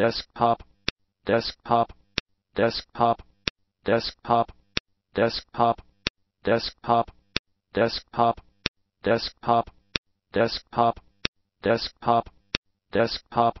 desktop, desktop, desktop, desktop, desktop, desktop, desktop, desktop, desktop, desktop, desktop, desktop,